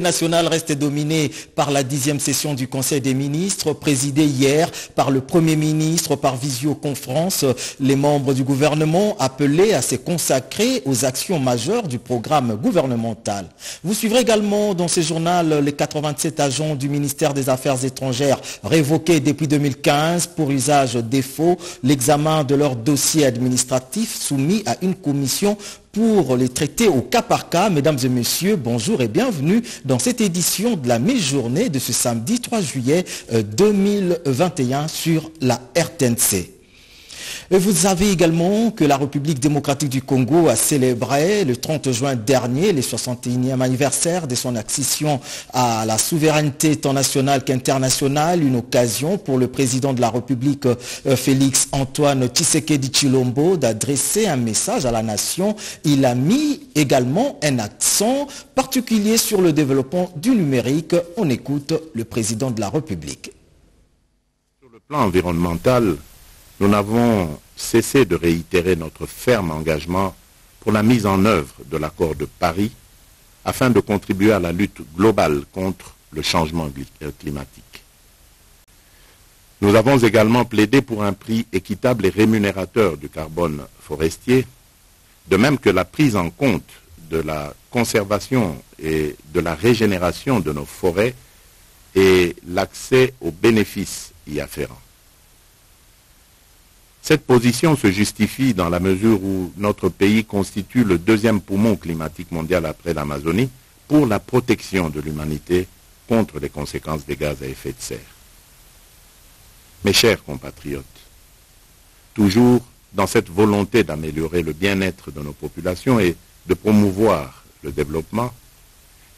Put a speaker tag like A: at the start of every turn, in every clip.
A: Nationale reste dominée par la dixième session du Conseil des ministres, présidée hier par le Premier ministre par visioconférence. Les membres du gouvernement appelés à se consacrer aux actions majeures du programme gouvernemental. Vous suivrez également dans ce journal les 87 agents du ministère des Affaires étrangères révoqués depuis 2015 pour usage défaut, l'examen de leur dossier administratif soumis à une commission pour les traiter au cas par cas. Mesdames et messieurs, bonjour et bienvenue dans cette édition de la mi-journée de ce samedi 3 juillet 2021 sur la RTNC. Et vous savez également que la République démocratique du Congo a célébré le 30 juin dernier le 61e anniversaire de son accession à la souveraineté tant nationale qu'internationale, une occasion pour le président de la République Félix Antoine Tshisekedi Chilombo d'adresser un message à la nation. Il a mis également un accent particulier sur le développement du numérique. On écoute le président de la République.
B: Sur le plan environnemental, nous n'avons cessé de réitérer notre ferme engagement pour la mise en œuvre de l'accord de Paris afin de contribuer à la lutte globale contre le changement climatique. Nous avons également plaidé pour un prix équitable et rémunérateur du carbone forestier, de même que la prise en compte de la conservation et de la régénération de nos forêts et l'accès aux bénéfices y afférents. Cette position se justifie dans la mesure où notre pays constitue le deuxième poumon climatique mondial après l'Amazonie pour la protection de l'humanité contre les conséquences des gaz à effet de serre. Mes chers compatriotes, toujours dans cette volonté d'améliorer le bien-être de nos populations et de promouvoir le développement,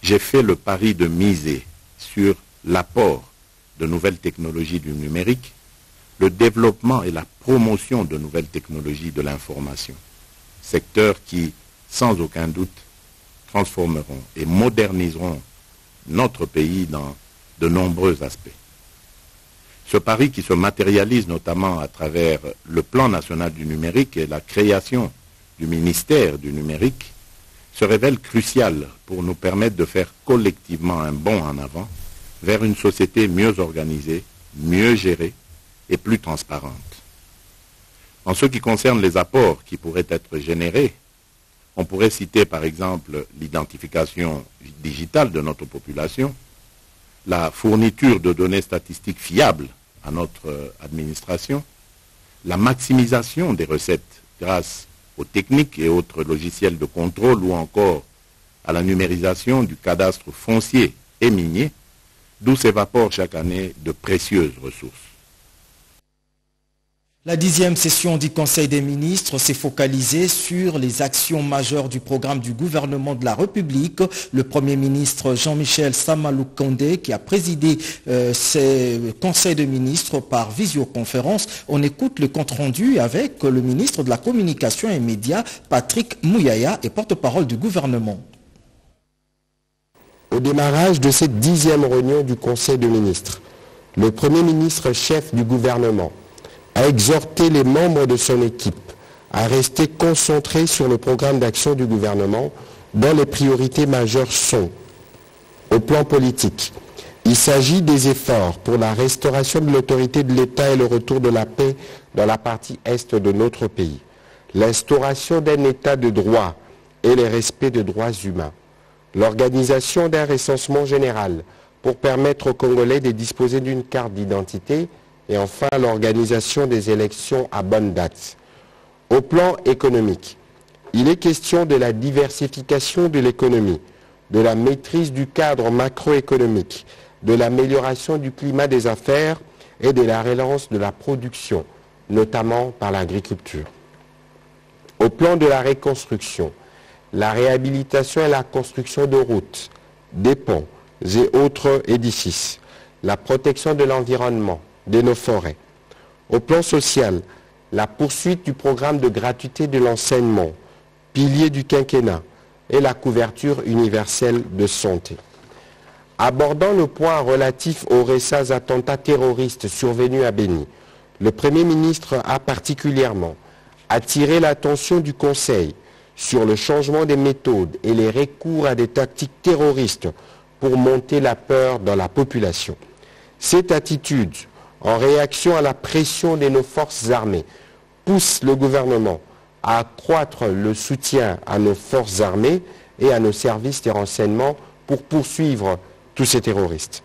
B: j'ai fait le pari de miser sur l'apport de nouvelles technologies du numérique le développement et la promotion de nouvelles technologies de l'information, secteurs qui, sans aucun doute, transformeront et moderniseront notre pays dans de nombreux aspects. Ce pari qui se matérialise notamment à travers le plan national du numérique et la création du ministère du numérique se révèle crucial pour nous permettre de faire collectivement un bond en avant vers une société mieux organisée, mieux gérée et plus transparente. En ce qui concerne les apports qui pourraient être générés, on pourrait citer par exemple l'identification digitale de notre population, la fourniture de données statistiques fiables à notre administration, la maximisation des recettes grâce aux techniques et autres logiciels de contrôle ou encore à la numérisation du cadastre foncier et minier, d'où s'évaporent chaque année de précieuses ressources.
A: La dixième session du Conseil des ministres s'est focalisée sur les actions majeures du programme du gouvernement de la République. Le Premier ministre Jean-Michel Samalou Kondé, qui a présidé euh, ce Conseil des ministres par visioconférence, on écoute le compte-rendu avec le ministre de la Communication et Médias, Patrick Mouyaya, et porte-parole du gouvernement.
C: Au démarrage de cette dixième réunion du Conseil des ministres, le Premier ministre chef du gouvernement a exhorté les membres de son équipe à rester concentrés sur le programme d'action du gouvernement dont les priorités majeures sont, au plan politique, il s'agit des efforts pour la restauration de l'autorité de l'État et le retour de la paix dans la partie est de notre pays, l'instauration d'un État de droit et le respect des droits humains, l'organisation d'un recensement général pour permettre aux Congolais de disposer d'une carte d'identité et enfin l'organisation des élections à bonne date. Au plan économique, il est question de la diversification de l'économie, de la maîtrise du cadre macroéconomique, de l'amélioration du climat des affaires et de la relance de la production, notamment par l'agriculture. Au plan de la reconstruction, la réhabilitation et la construction de routes, des ponts et autres édifices, la protection de l'environnement, de nos forêts. Au plan social, la poursuite du programme de gratuité de l'enseignement, pilier du quinquennat, et la couverture universelle de santé. Abordant le point relatif aux récents attentats terroristes survenus à Béni, le Premier ministre a particulièrement attiré l'attention du Conseil sur le changement des méthodes et les recours à des tactiques terroristes pour monter la peur dans la population. Cette attitude, en réaction à la pression de nos forces armées, pousse le gouvernement à accroître le soutien à nos forces armées et à nos services de renseignement pour poursuivre tous ces terroristes.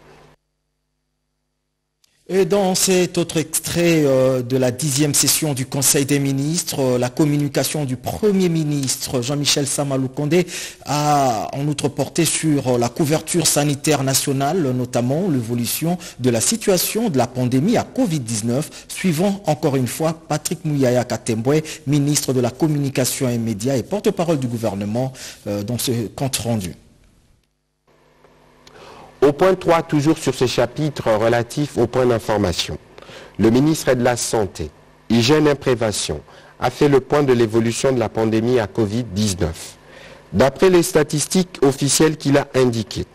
A: Et dans cet autre extrait euh, de la dixième session du Conseil des ministres, euh, la communication du Premier ministre Jean-Michel Samalou Condé a en outre porté sur euh, la couverture sanitaire nationale, notamment l'évolution de la situation de la pandémie à Covid-19, suivant encore une fois Patrick Mouyaya Katembwe, ministre de la Communication et Médias et porte-parole du gouvernement dans ce compte rendu.
C: Au point 3, toujours sur ce chapitre relatif au point d'information, le ministre de la Santé, Hygiène et a fait le point de l'évolution de la pandémie à Covid-19. D'après les statistiques officielles qu'il a indiquées,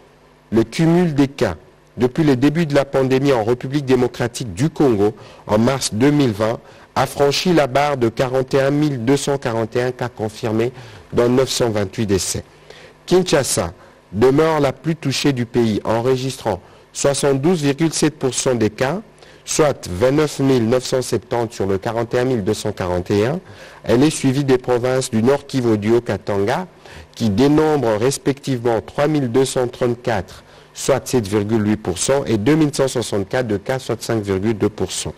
C: le cumul des cas depuis le début de la pandémie en République démocratique du Congo en mars 2020 a franchi la barre de 41 241 cas confirmés dans 928 décès. Kinshasa demeure la plus touchée du pays, enregistrant 72,7% des cas, soit 29 970 sur le 41 241. Elle est suivie des provinces du Nord Kivu du Haut-Katanga, qui dénombrent respectivement 3 234, soit 7,8%, et 2164 de cas, soit 5,2%.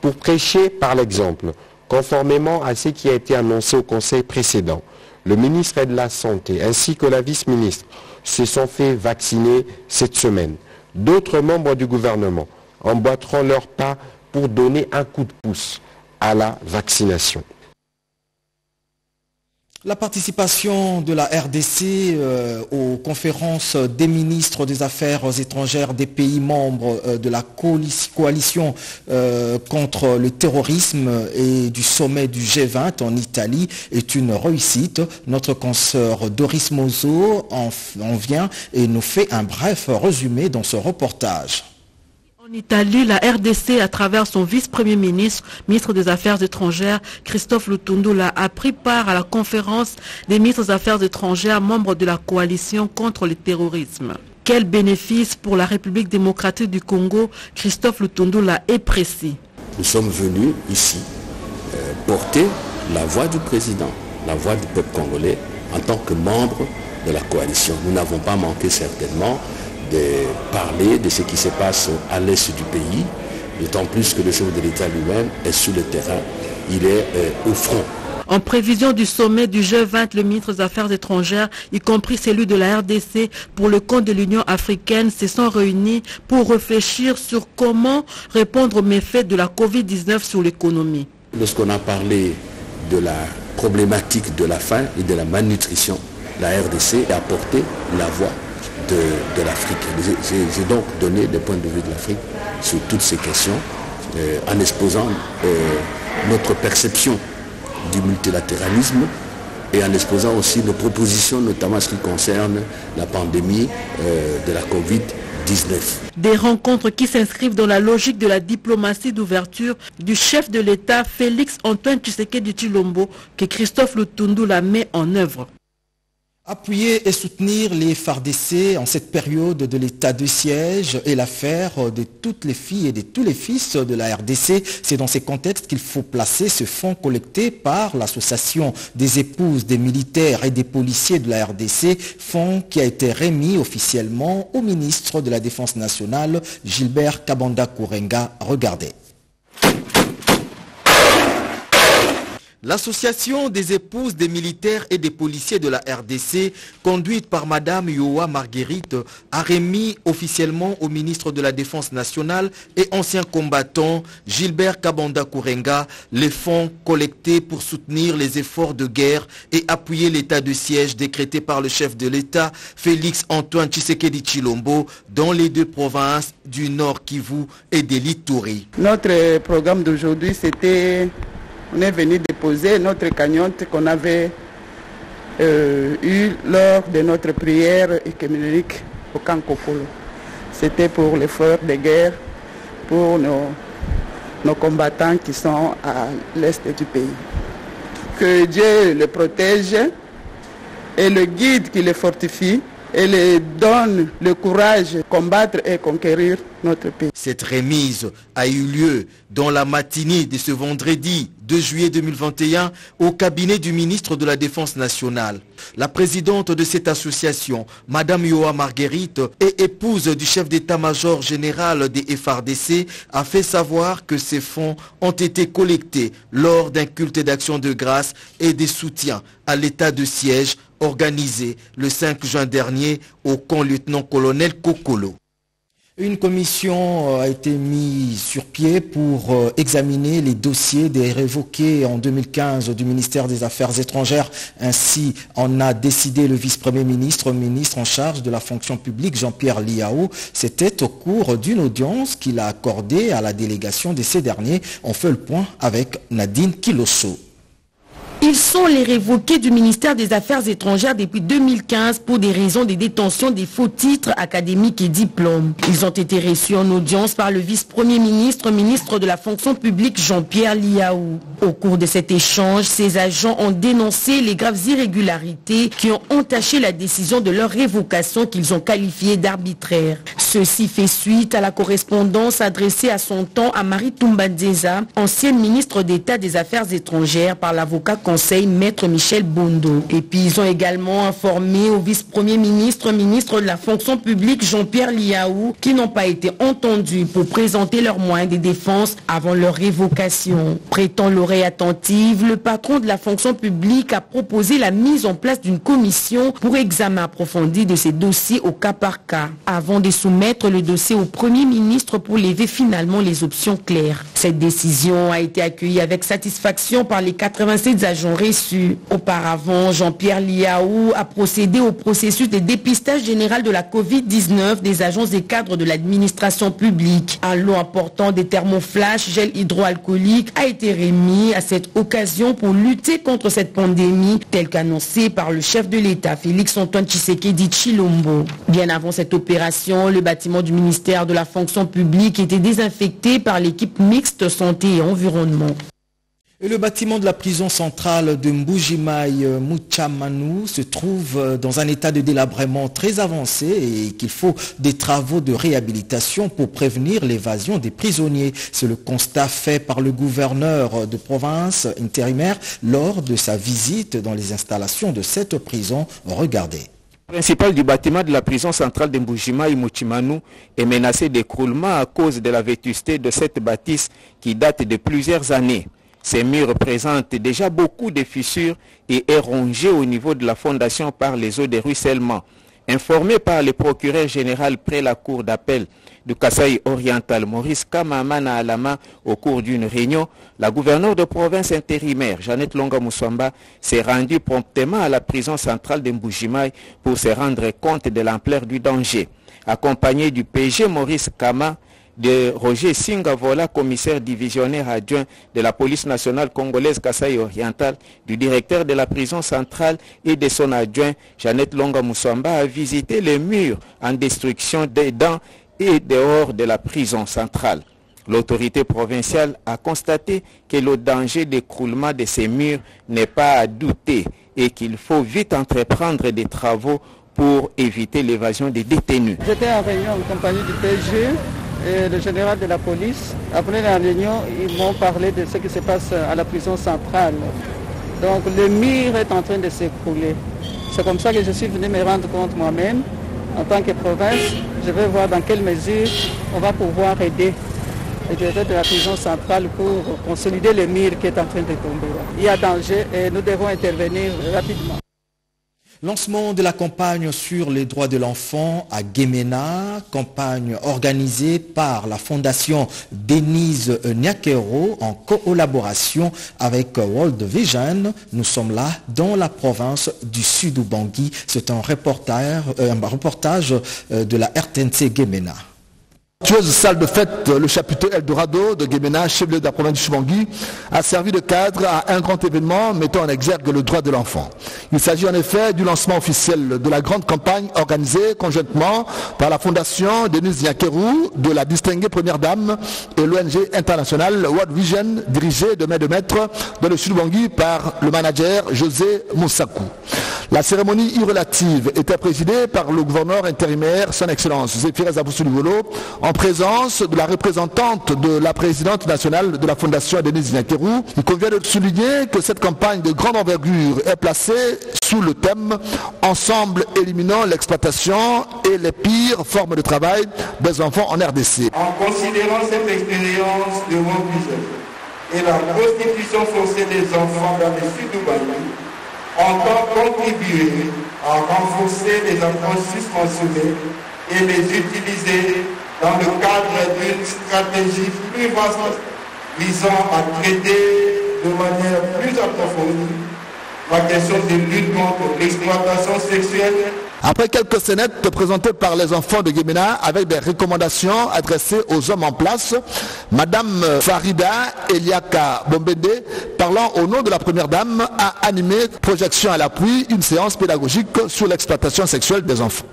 C: Pour prêcher par l'exemple, conformément à ce qui a été annoncé au Conseil précédent, le ministre de la Santé ainsi que la vice-ministre se sont fait vacciner cette semaine. D'autres membres du gouvernement emboîteront leur pas pour donner un coup de pouce à la vaccination.
A: La participation de la RDC euh, aux conférences des ministres des Affaires étrangères des pays membres euh, de la coalition euh, contre le terrorisme et du sommet du G20 en Italie est une réussite. Notre consoeur Doris Mozo en vient et nous fait un bref résumé dans ce reportage.
D: En Italie, la RDC, à travers son vice-premier ministre, ministre des Affaires étrangères, Christophe Lutundula, a pris part à la conférence des ministres des Affaires étrangères, membres de la coalition contre le terrorisme. Quel bénéfice pour la République démocratique du Congo? Christophe Lutundula est précis.
E: Nous sommes venus ici euh, porter la voix du président, la voix du peuple congolais en tant que membre de la coalition. Nous n'avons pas manqué certainement de parler de ce qui se passe à l'est du pays, d'autant plus que le chef de l'État lui-même est sur le terrain, il est euh, au front.
D: En prévision du sommet du G20, le ministre des Affaires étrangères, y compris celui de la RDC, pour le compte de l'Union africaine, se sont réunis pour réfléchir sur comment répondre aux méfaits de la Covid-19 sur l'économie.
E: Lorsqu'on a parlé de la problématique de la faim et de la malnutrition, la RDC a apporté la voix de, l'Afrique. J'ai donc donné des points de vue de l'Afrique sur toutes ces questions euh, en exposant euh, notre perception du multilatéralisme et en exposant aussi nos propositions, notamment en ce qui concerne la pandémie euh, de la Covid-19.
D: Des rencontres qui s'inscrivent dans la logique de la diplomatie d'ouverture du chef de l'État Félix Antoine Tshisekedi Chilombo que Christophe Lutundu la met en œuvre.
A: Appuyer et soutenir les FARDC en cette période de l'état de siège est l'affaire de toutes les filles et de tous les fils de la RDC. C'est dans ces contextes qu'il faut placer ce fonds collecté par l'association des épouses des militaires et des policiers de la RDC, fonds qui a été remis officiellement au ministre de la Défense nationale, Gilbert Kabanda Kourenga. Regardez. L'association des épouses des militaires et des policiers de la RDC, conduite par Madame Yoa Marguerite, a remis officiellement au ministre de la Défense nationale et ancien combattant Gilbert Kabanda Kourenga les fonds collectés pour soutenir les efforts de guerre et appuyer l'état de siège décrété par le chef de l'État, Félix Antoine Tshisekedi Chilombo, dans les deux provinces du Nord Kivu et de l'Ituri.
F: Notre programme d'aujourd'hui, c'était on est venu déposer notre cagnotte qu'on avait euh, eue lors de notre prière économique au camp Kokolo. C'était pour l'effort de guerre, pour nos, nos combattants qui sont à l'est du pays. Que Dieu les protège et le guide qui les fortifie et les donne le courage de combattre et conquérir notre pays.
A: Cette remise a eu lieu dans la matinée de ce vendredi 2 juillet 2021 au cabinet du ministre de la Défense nationale. La présidente de cette association, Madame Yoa Marguerite, et épouse du chef d'état-major général des FRDC, a fait savoir que ces fonds ont été collectés lors d'un culte d'action de grâce et des soutiens à l'état de siège organisé le 5 juin dernier au camp lieutenant-colonel Kokolo. Une commission euh, a été mise sur pied pour euh, examiner les dossiers des révoqués en 2015 du ministère des Affaires étrangères. Ainsi en a décidé le vice-premier ministre, ministre en charge de la fonction publique, Jean-Pierre Liao. C'était au cours d'une audience qu'il a accordée à la délégation de ces derniers. On fait le point avec Nadine Kiloso.
G: Ils sont les révoqués du ministère des Affaires étrangères depuis 2015 pour des raisons de détention des faux titres académiques et diplômes. Ils ont été reçus en audience par le vice-premier ministre, ministre de la fonction publique Jean-Pierre Liaou. Au cours de cet échange, ces agents ont dénoncé les graves irrégularités qui ont entaché la décision de leur révocation qu'ils ont qualifiée d'arbitraire. Ceci fait suite à la correspondance adressée à son temps à Marie Toumbadeza, ancienne ministre d'État des Affaires étrangères par l'avocat Conseil Maître Michel Bondo. Et puis ils ont également informé au vice-premier ministre, ministre de la fonction publique Jean-Pierre Liaou, qui n'ont pas été entendus pour présenter leurs moyens de défense avant leur révocation. Prétend l'oreille attentive, le patron de la fonction publique a proposé la mise en place d'une commission pour examen approfondi de ces dossiers au cas par cas, avant de soumettre le dossier au Premier ministre pour lever finalement les options claires. Cette décision a été accueillie avec satisfaction par les 87 agents reçus. Auparavant, Jean-Pierre Liaou a procédé au processus de dépistage général de la Covid-19 des agents et cadres de l'administration publique. Un lot important des thermoflash, gel hydroalcoolique a été remis à cette occasion pour lutter contre cette pandémie, telle qu'annoncée par le chef de l'État, Félix Antoine Tshisekedi Chilombo. Bien avant cette opération, le bâtiment du ministère de la fonction publique était désinfecté par l'équipe mixte santé et environnement.
A: Le bâtiment de la prison centrale de Mbujimai Muchamanu se trouve dans un état de délabrement très avancé et qu'il faut des travaux de réhabilitation pour prévenir l'évasion des prisonniers. C'est le constat fait par le gouverneur de province intérimaire lors de sa visite dans les installations de cette prison. Regardez
H: principal du bâtiment de la prison centrale de Mbujima et est menacé d'écroulement à cause de la vétusté de cette bâtisse qui date de plusieurs années. Ces murs présentent déjà beaucoup de fissures et est rongé au niveau de la fondation par les eaux de ruissellement. Informé par le procureur général près la cour d'appel du Kasaï oriental, Maurice Kamamana Alama, au cours d'une réunion, la gouverneure de province intérimaire, Jeannette Longa Moussamba, s'est rendue promptement à la prison centrale de Mbujimai pour se rendre compte de l'ampleur du danger. Accompagné du PG Maurice Kama, de Roger Singavola, commissaire divisionnaire adjoint de la police nationale congolaise Kasaï oriental, du directeur de la prison centrale et de son adjoint Jeannette Longa Moussamba a visité les murs en destruction dedans et dehors de la prison centrale. L'autorité provinciale a constaté que le danger d'écroulement de ces murs n'est pas à douter et qu'il faut vite entreprendre des travaux pour éviter l'évasion des détenus.
F: J'étais en réunion en compagnie du PG et le général de la police. Après la réunion, ils m'ont parlé de ce qui se passe à la prison centrale. Donc le mur est en train de s'écrouler. C'est comme ça que je suis venu me rendre compte moi-même. En tant que province, je vais voir dans quelle mesure on va pouvoir aider le directeur de la prison centrale pour consolider le mur qui est en train de tomber. Il y a danger et nous devons intervenir rapidement.
A: Lancement de la campagne sur les droits de l'enfant à Guémena, campagne organisée par la fondation Denise Nyakero en collaboration avec World Vision. Nous sommes là dans la province du sud Bangui. C'est un reportage, un reportage de la RTNC Guémena.
I: Tueuse salle de fête, le chapiteau Eldorado de Guémena, chef-lieu de la province du Chubangui, a servi de cadre à un grand événement mettant en exergue le droit de l'enfant. Il s'agit en effet du lancement officiel de la grande campagne organisée conjointement par la fondation Denise Yakerou, de la distinguée première dame et l'ONG internationale World Vision, dirigée de main de maître dans le Chubangui par le manager José Moussakou. La cérémonie irrelative était présidée par le gouverneur intérimaire, son excellence Zéphirez Aboussouliwolo, en présence de la représentante de la présidente nationale de la Fondation Denise Nyakerou. Il convient de souligner que cette campagne de grande envergure est placée sous le thème Ensemble éliminant l'exploitation et les pires formes de travail des enfants en RDC.
J: En considérant cette expérience de et la prostitution forcée des enfants dans le sud entend contribuer à renforcer les approches suspensionnées et les utiliser dans le cadre d'une stratégie plus vaste visant à traiter de manière plus approfondie la question de lutte contre l'exploitation sexuelle
I: après quelques scénettes présentées par les enfants de Guémena avec des recommandations adressées aux hommes en place, Madame Farida Eliaka Bombede, parlant au nom de la Première Dame, a animé, projection à l'appui, une séance pédagogique sur l'exploitation sexuelle des enfants.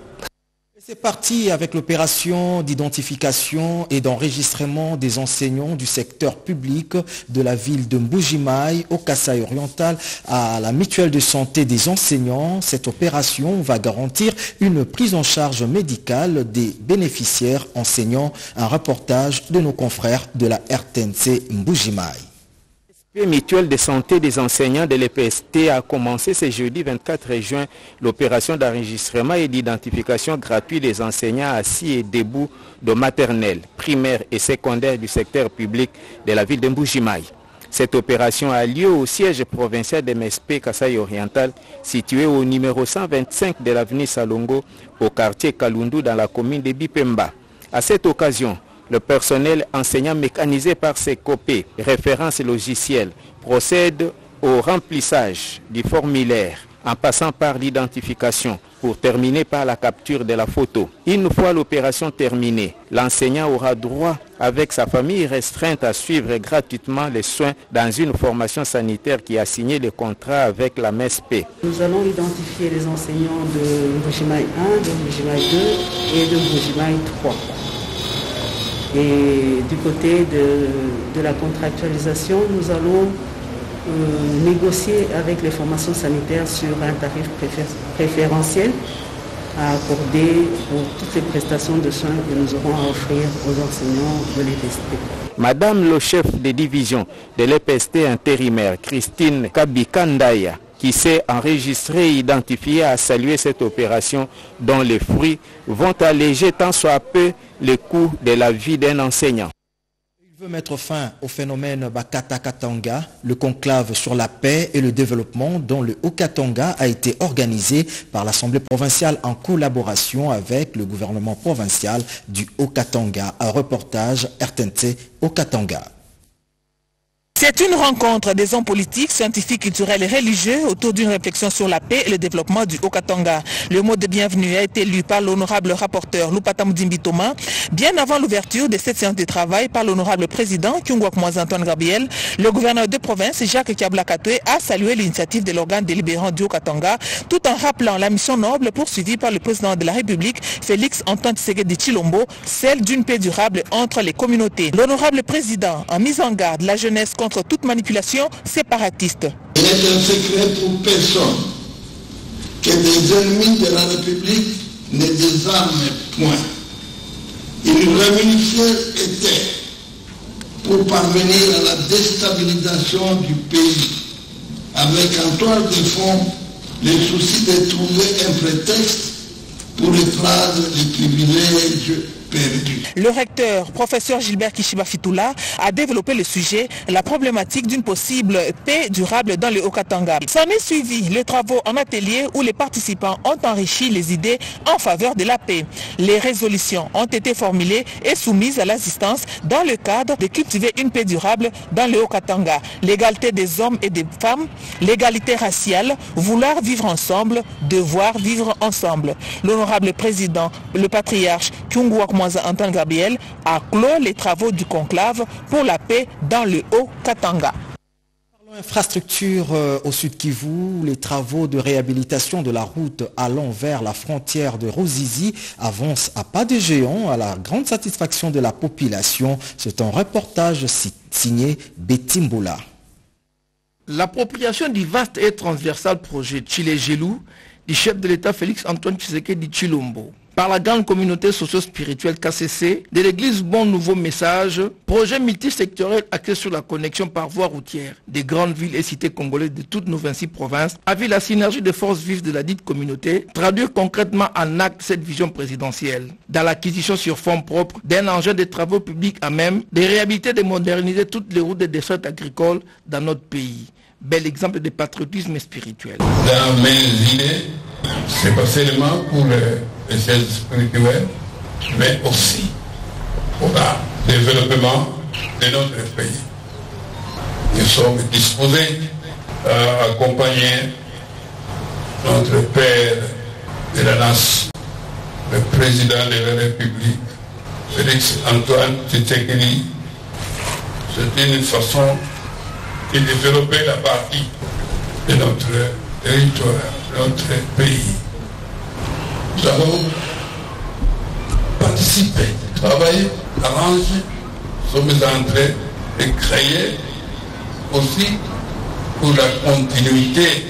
A: C'est parti avec l'opération d'identification et d'enregistrement des enseignants du secteur public de la ville de Mbujimaï au Kassai oriental à la mutuelle de santé des enseignants. Cette opération va garantir une prise en charge médicale des bénéficiaires enseignants. Un reportage de nos confrères de la RTNC Mbujimaï.
H: Le mutuelle de santé des enseignants de l'EPST a commencé ce jeudi 24 juin l'opération d'enregistrement et d'identification gratuit des enseignants assis et debout de maternelle, primaire et secondaire du secteur public de la ville de Mboujimaï. Cette opération a lieu au siège provincial de MSP Kassai Oriental, situé au numéro 125 de l'avenue Salongo, au quartier Kalundu dans la commune de Bipemba. À cette occasion, le personnel enseignant mécanisé par ces copés, références logicielles, procède au remplissage du formulaire en passant par l'identification pour terminer par la capture de la photo. Une fois l'opération terminée, l'enseignant aura droit avec sa famille restreinte à suivre gratuitement les soins dans une formation sanitaire qui a signé le contrat avec la MESP.
K: Nous allons identifier les enseignants de Mbujimaï 1, de Mbujimaï 2 et de Mbujimaï 3. Et du côté de, la contractualisation, nous allons euh, négocier avec les formations sanitaires sur un tarif préférentiel à accorder pour toutes les prestations de soins que nous aurons à offrir aux enseignants de l'EPST.
H: Madame le chef de division de l'EPST intérimaire, Christine Kabikandaya, qui s'est enregistré identifié à saluer cette opération dont les fruits vont alléger tant soit peu les coûts de la vie d'un enseignant.
A: Il veut mettre fin au phénomène Bakata Katanga, le conclave sur la paix et le développement dont le Haut-Katanga a été organisé par l'Assemblée provinciale en collaboration avec le gouvernement provincial du Haut-Katanga. Un reportage RTNC Haut-Katanga.
L: C'est une rencontre des hommes politiques, scientifiques, culturels et religieux autour d'une réflexion sur la paix et le développement du Haut-Katanga. Le mot de bienvenue a été lu par l'honorable rapporteur Lupatam Thomas, bien avant l'ouverture de cette séance de travail par l'honorable président Kyungwak Antoine Gabriel. Le gouverneur de province, Jacques Kiablakatoué, a salué l'initiative de l'organe délibérant du Haut-Katanga, tout en rappelant la mission noble poursuivie par le président de la République, Félix Antoine de Chilombo, celle d'une paix durable entre les communautés. L'honorable président a mis en garde la jeunesse toute manipulation séparatiste.
M: Il est un secret pour personne que les ennemis de la République ne désarment point. Une révolution était pour parvenir à la déstabilisation du pays, avec en toile de fond le souci de trouver un prétexte pour écraser les privilèges
L: le recteur, professeur Gilbert Kishiba Fitoula, a développé le sujet, la problématique d'une possible paix durable dans le Haut-Katanga. S'en est suivi les travaux en atelier où les participants ont enrichi les idées en faveur de la paix. Les résolutions ont été formulées et soumises à l'assistance dans le cadre de cultiver une paix durable dans le Haut-Katanga. L'égalité des hommes et des femmes, l'égalité raciale, vouloir vivre ensemble, devoir vivre ensemble. L'honorable président, le patriarche Kyungwak Antoine Gabriel a clos les travaux du conclave pour la paix dans le Haut-Katanga.
A: Infrastructure euh, au sud Kivu, les travaux de réhabilitation de la route allant vers la frontière de Rosizi avancent à pas de géant à la grande satisfaction de la population. C'est un reportage signé Betty Mboula.
N: L'appropriation du vaste et transversal projet Chile-Gelou du chef de l'État Félix Antoine Tshisekedi Chilombo par la grande communauté socio-spirituelle KCC de l'église Bon Nouveau Message, projet multisectoriel axé sur la connexion par voie routière des grandes villes et cités congolaises de toutes nos 26 provinces, a vu la synergie de forces vives de la dite communauté traduire concrètement en acte cette vision présidentielle, dans l'acquisition sur fonds propres d'un engin de travaux publics à même de réhabiliter et de moderniser toutes les routes de dessertes agricoles dans notre pays. Bel exemple de patriotisme spirituel.
M: Dans mes idées, c'est pas seulement pour le les spirituels, mais aussi pour le développement de notre pays. Nous sommes disposés à accompagner notre Père de la nation, le président de la République, Félix Antoine Tshisekedi. C'est une façon de développer la partie de notre territoire, de notre pays. Nous avons participé, travaillé, arrangé, sommes en train de créer aussi pour la continuité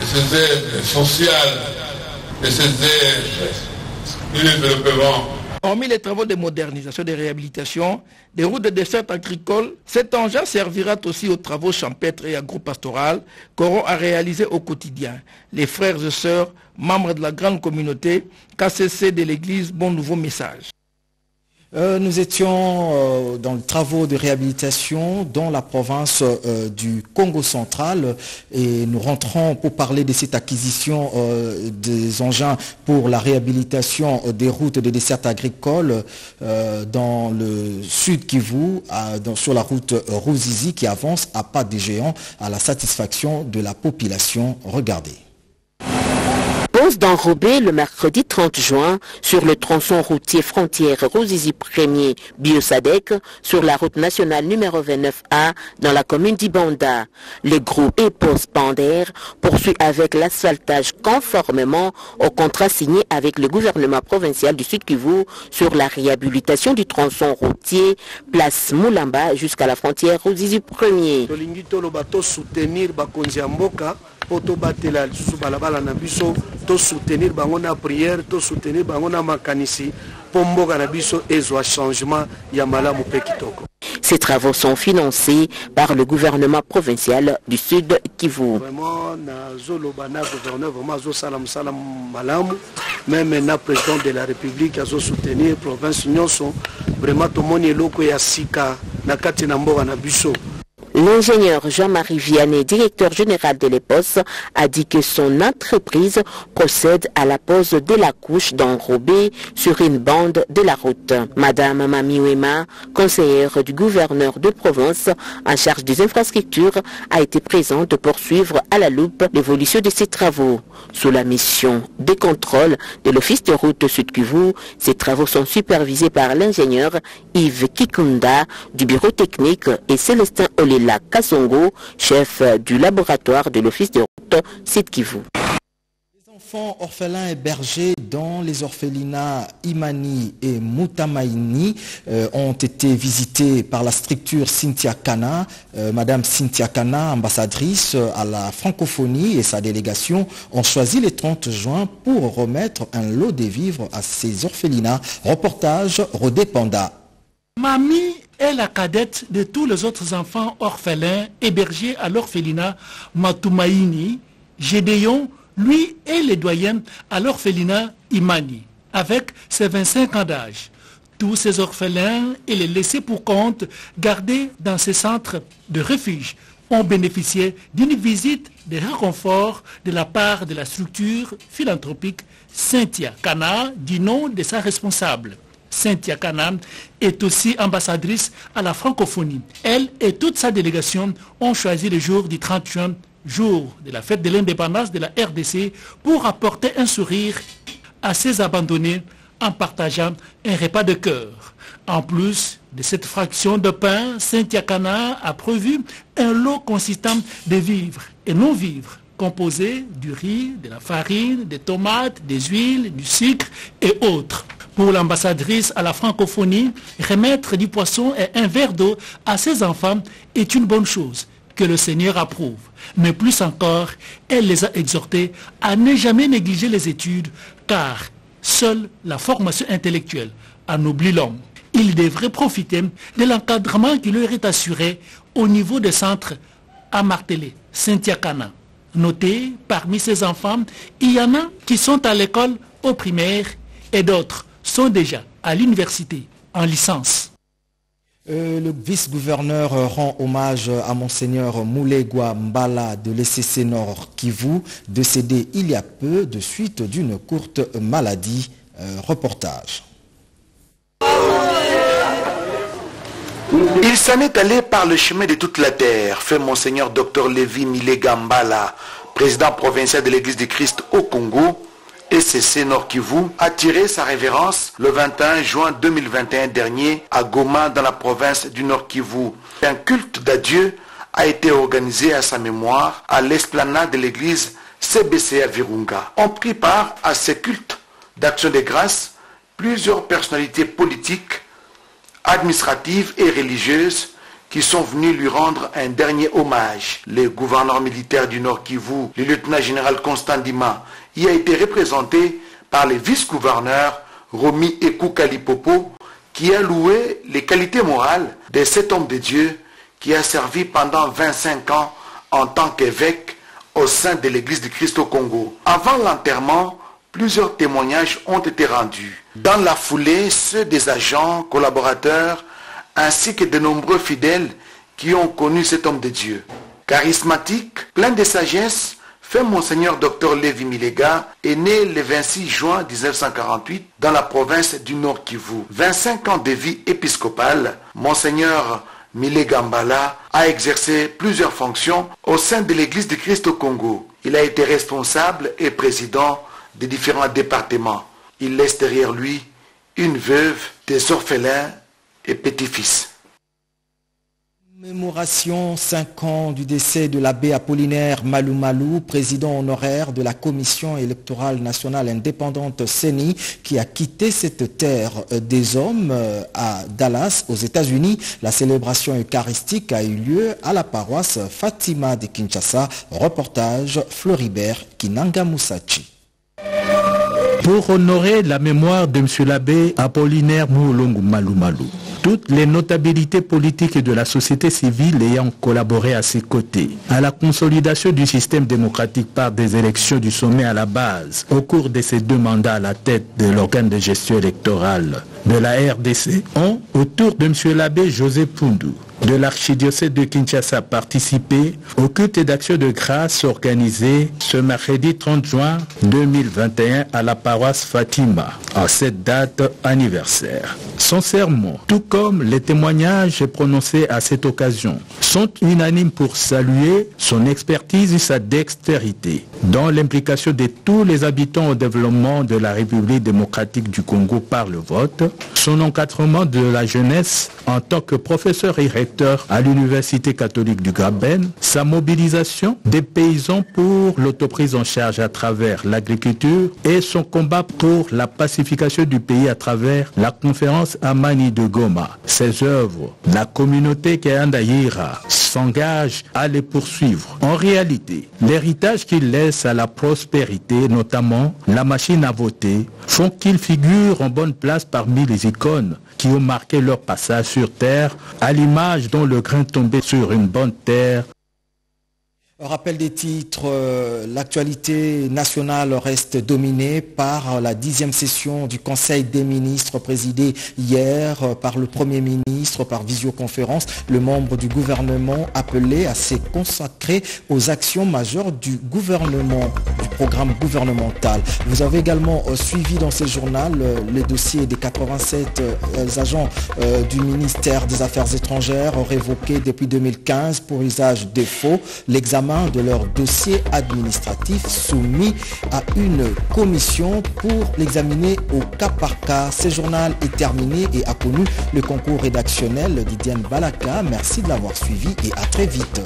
M: de ces aides sociales, de ces aides du développement
N: Hormis les travaux de modernisation, de réhabilitation, des routes de dessert agricoles, cet engin servira aussi aux travaux champêtres et agro-pastoraux qu'auront à réaliser au quotidien les frères et sœurs, membres de la grande communauté KCC de l'église Bon Nouveau Message.
A: Euh, nous étions euh, dans les travaux de réhabilitation dans la province euh, du Congo central et nous rentrons pour parler de cette acquisition des engins pour la réhabilitation des routes des dessertes agricoles dans le sud Kivu, sur la route Rouzizi qui avance à pas des géants à la satisfaction de la population. Regardez
O: d'enrober le mercredi 30 juin sur le tronçon routier frontière Rosizi 1er Biosadec sur la route nationale numéro 29A dans la commune d'Ibanda. Le groupe EPOS Pander poursuit avec l'asphaltage conformément au contrat signé avec le gouvernement provincial du Sud Kivu sur la réhabilitation du tronçon routier place Moulamba jusqu'à la frontière Rosizi 1er.
P: mpo na tosoutenir bango na priere tosoutenir bango na makanisi mpo mboka na biso ezwa changement ya malamu mpe kitoko.
O: Ces travaux sont financés par le gouvernement provincial du Sud Kivu.
P: Vraiment, na gouverneur vraiment azosala mosala malamu. Même na président de la république azosoutenir province nyonso. Vraiment tomoni eloko ya sika na kati na mboka na biso
O: L'ingénieur Jean-Marie Vianney, directeur général de l'EPOS, a dit que son entreprise procède à la pose de la couche d'enrobé sur une bande de la route. Madame Mami Wema, conseillère du gouverneur de province en charge des infrastructures, a été présente de poursuivre à la loupe l'évolution de ces travaux. Sous la mission de contrôle de l'Office de route Sud Kivu, ces travaux sont supervisés par l'ingénieur Yves Kikunda du bureau technique et Célestin Olé la Kasongo, chef du laboratoire de l'Office de route Kivu.
A: Les enfants orphelins hébergés dans les orphelinats Imani et Mutamaini euh, ont été visités par la structure Cynthia Kana. Euh, Madame Cynthia Kana, ambassadrice à la francophonie et sa délégation ont choisi le 30 juin pour remettre un lot de vivres à ces orphelinats. Reportage Rodé Panda.
Q: Mamie est la cadette de tous les autres enfants orphelins hébergés à l'orphelinat Matumaini. Gédéon, lui, est le doyen à l'orphelinat Imani, avec ses 25 ans d'âge. Tous ces orphelins et les laissés pour compte gardés dans ces centres de refuge ont bénéficié d'une visite de réconfort de la part de la structure philanthropique Cynthia Kana, du nom de sa responsable. Cynthia Kanam est aussi ambassadrice à la francophonie. Elle et toute sa délégation ont choisi le jour du 30 juin, jour de la fête de l'indépendance de la RDC, pour apporter un sourire à ces abandonnés en partageant un repas de cœur. En plus de cette fraction de pain, Saint-Yakana a prévu un lot consistant de vivres et non-vivres composé du riz, de la farine, des tomates, des huiles, du sucre et autres. Pour l'ambassadrice à la francophonie, remettre du poisson et un verre d'eau à ses enfants est une bonne chose que le Seigneur approuve. Mais plus encore, elle les a exhortés à ne jamais négliger les études, car seule la formation intellectuelle en oublie l'homme. Il devrait profiter de l'encadrement qui leur est assuré au niveau des centres à marteler, Saint-Yakana. Notez, parmi ces enfants, il y en a qui sont à l'école au primaire et d'autres sont déjà à l'université en licence.
A: Euh, le vice-gouverneur rend hommage à Monseigneur Moulegwa Mbala de l'ECC Nord Kivu, décédé il y a peu de suite d'une courte maladie. Euh, reportage.
R: Il s'en est allé par le chemin de toute la terre, fait Monseigneur Dr Lévi Milegambala, président provincial de l'Église du Christ au Congo, et Nord Kivu, a tiré sa révérence le 21 juin 2021 dernier à Goma dans la province du Nord Kivu. Un culte d'adieu a été organisé à sa mémoire à l'esplanade de l'église CBC à Virunga. On prit part à ce culte d'action de grâce plusieurs personnalités politiques administratives et religieuses qui sont venus lui rendre un dernier hommage. Le gouverneur militaire du Nord Kivu, le lieutenant général Constant Dima, y a été représenté par le vice-gouverneur Romy Ekou Kalipopo, qui a loué les qualités morales de cet homme de Dieu qui a servi pendant 25 ans en tant qu'évêque au sein de l'Église du Christ au Congo. Avant l'enterrement, plusieurs témoignages ont été rendus. Dans la foulée, ceux des agents, collaborateurs, ainsi que de nombreux fidèles qui ont connu cet homme de Dieu. Charismatique, plein de sagesse, fait Monseigneur Dr Lévi Milega est né le 26 juin 1948 dans la province du Nord Kivu. 25 ans de vie épiscopale, Monseigneur Milega Mbala a exercé plusieurs fonctions au sein de l'Église du Christ au Congo. Il a été responsable et président des différents départements. Il laisse derrière lui une veuve, des orphelins et petits-fils.
A: Mémoration 5 ans du décès de l'abbé Apollinaire Malou Malou, président honoraire de la Commission électorale nationale indépendante CENI, qui a quitté cette terre des hommes à Dallas, aux États-Unis. La célébration eucharistique a eu lieu à la paroisse Fatima de Kinshasa. Reportage Floribert Kinanga Moussachi.
S: Pour honorer la mémoire de M. l'abbé Apollinaire Moulongo Malou Malou, toutes les notabilités politiques de la société civile ayant collaboré à ses côtés à la consolidation du système démocratique par des élections du sommet à la base au cours de ces deux mandats à la tête de l'organe de gestion électorale de la RDC ont, autour de M. l'abbé José Poundou, de l'archidiocèse de Kinshasa participé au culte d'action de grâce organisé ce mercredi 30 juin 2021 à la paroisse Fatima, en cette date anniversaire. Son sermon, tout comme les témoignages prononcés à cette occasion, sont unanimes pour saluer son expertise et sa dextérité dans l'implication de tous les habitants au développement de la République démocratique du Congo par le vote, son encadrement de la jeunesse en tant que professeur et recteur à l'Université catholique du Graben, sa mobilisation des paysans pour l'autoprise en charge à travers l'agriculture et son combat pour la pacification du pays à travers la conférence Amani de Goma. Ses œuvres, la communauté Kayandaïra s'engage à les poursuivre. En réalité, l'héritage qu'il laisse à la prospérité, notamment la machine à voter, font qu'il figure en bonne place parmi les icônes qui ont marqué leur passage sur terre, à l'image dont le grain tombé sur une bonne terre
A: Rappel des titres, euh, l'actualité nationale reste dominée par la dixième session du Conseil des ministres présidée hier euh, par le Premier ministre par visioconférence. Le membre du gouvernement appelé à se consacrer aux actions majeures du gouvernement du programme gouvernemental. Vous avez également suivi dans ce journal les dossiers des 87 agents du ministère des Affaires étrangères révoqués depuis 2015 pour usage de faux. De leur dossier administratif soumis à une commission pour l'examiner au cas par cas. Ce journal est terminé et a connu le concours rédactionnel d'Idiane Balaka. Merci de l'avoir suivi et à très vite.